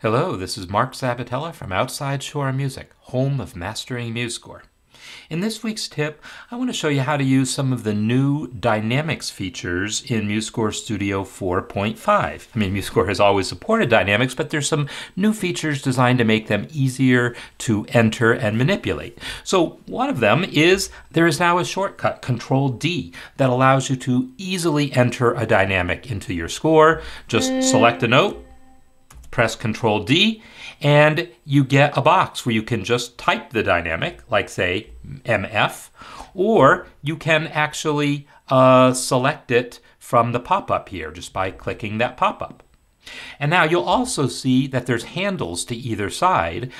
Hello, this is Mark Sabatella from Outside Shore Music, home of mastering MuseScore. In this week's tip, I want to show you how to use some of the new dynamics features in MuseScore Studio 4.5. I mean, MuseScore has always supported dynamics, but there's some new features designed to make them easier to enter and manipulate. So one of them is there is now a shortcut, Control D, that allows you to easily enter a dynamic into your score. Just select a note, press Control D, and you get a box where you can just type the dynamic, like say MF, or you can actually uh, select it from the pop-up here just by clicking that pop-up. And now you'll also see that there's handles to either side.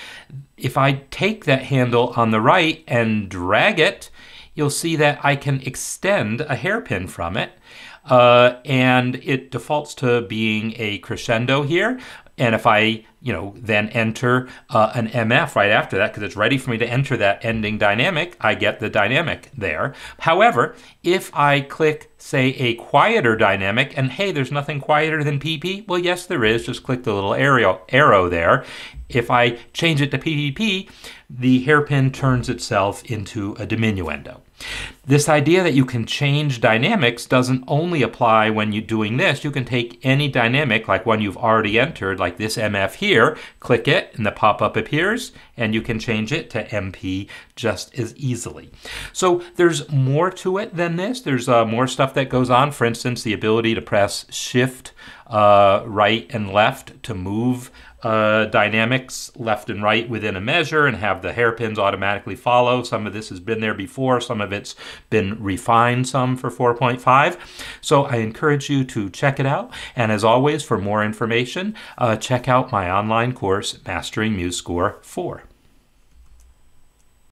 If I take that handle on the right and drag it, you'll see that I can extend a hairpin from it. Uh, and it defaults to being a crescendo here. And if I, you know, then enter uh, an MF right after that, because it's ready for me to enter that ending dynamic, I get the dynamic there. However, if I click, say, a quieter dynamic, and hey, there's nothing quieter than PP, well, yes, there is. Just click the little arrow, arrow there. If I change it to PPP, the hairpin turns itself into a diminuendo. This idea that you can change dynamics doesn't only apply when you're doing this. You can take any dynamic, like one you've already entered, like this MF here, click it, and the pop-up appears, and you can change it to MP just as easily. So there's more to it than this. There's uh, more stuff that goes on. For instance, the ability to press Shift uh, right and left to move uh, dynamics left and right within a measure and have the hairpins automatically follow. Some of this has been there before, some of it's been refined some for 4.5. So I encourage you to check it out. And as always, for more information, uh, check out my online course, Mastering MuseScore 4.